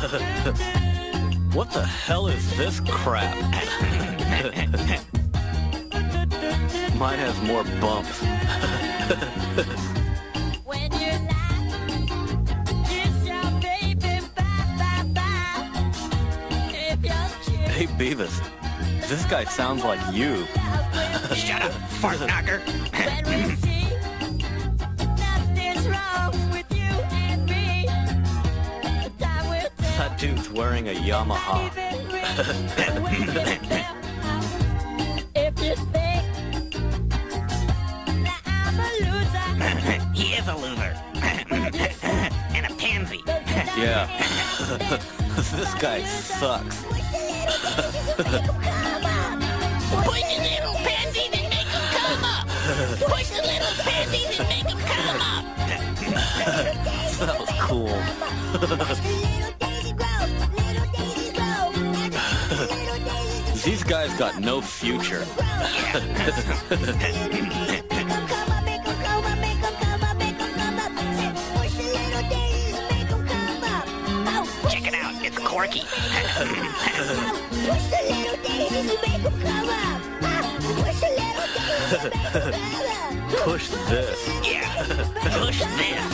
What the hell is this crap? Mine has more bumps. Hey, Beavis, this guy sounds like you. Shut up, fart knocker. Will tell. That dude's wearing a Yamaha. If you think that I'm a loser, he is a loser. and a pansy. Yeah. this guy sucks. Push the little and make them come up. Push the little and make them come up. That was cool. These guys got no future. Check it out, it's Corky. Push the little daisies and make 'em come up. Push the little daisies and make 'em come up. Push this. Yeah, push this.